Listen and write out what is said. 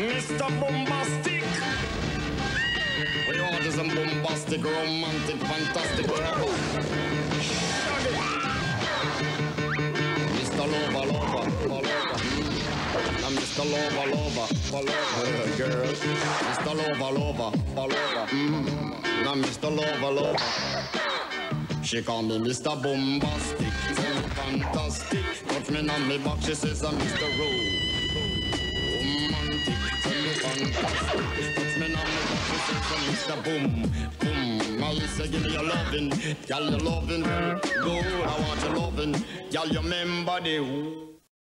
Mr. Boombastic. We order some boombastic, romantic, fantastic. Mr. Lover, lover, lover. I'm Mr. Lover, lover, lover, girl. Mr. Lover, lover, lover. Mm. I'm Mr. Lover, lover. She call me Mr. Boombastic, fantastic. Touch me on me back, she says I'm Mr. Tell me. Touch me says Mr. Boom, boom. I say give me your lovin', girl, your lovin' good. I want your lovin', girl, you remember the.